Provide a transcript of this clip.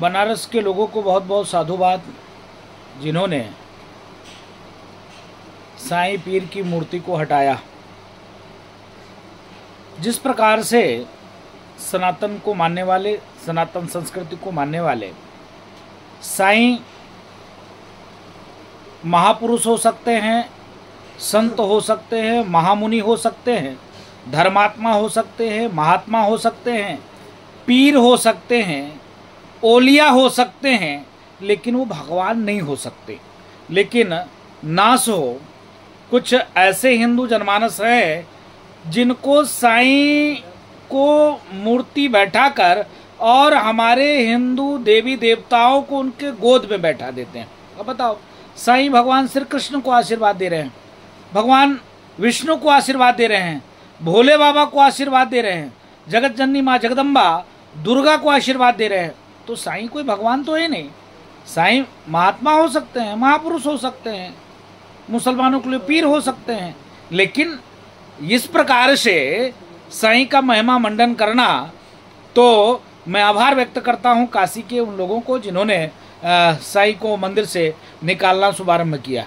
बनारस के लोगों को बहुत बहुत साधुवाद, जिन्होंने साईं पीर की मूर्ति को हटाया। जिस प्रकार से सनातन को मानने वाले, सनातन संस्कृति को मानने वाले साईं महापुरुष हो सकते हैं, संत हो सकते हैं, महामुनि हो सकते हैं, धर्मात्मा हो सकते हैं, महात्मा हो सकते हैं, पीर हो सकते हैं ओलिया हो सकते हैं, लेकिन वो भगवान नहीं हो सकते। लेकिन नास हो कुछ ऐसे हिंदू जनमानस है, जिनको साईं को मूर्ति बैठाकर और हमारे हिंदू देवी देवताओं को उनके गोद में बैठा देते हैं। अब बताओ, साईं भगवान श्री कृष्ण को आशीर्वाद दे रहे हैं, भगवान विष्णु को आशीर्वाद दे रहे हैं, भोले बाबा को आशीर्वाद दे रहे हैं, जगत जननी माँ जगदम्बा दुर्गा को आशीर्वाद दे रहे हैं तो साईं कोई भगवान तो है नहीं। साईं महात्मा हो सकते हैं, महापुरुष हो सकते हैं, मुसलमानों के लिए पीर हो सकते हैं, लेकिन इस प्रकार से साईं का महिमा मंडन करना तो मैं आभार व्यक्त करता हूँ काशी के उन लोगों को जिन्होंने साईं को मंदिर से निकालना शुभारंभ किया।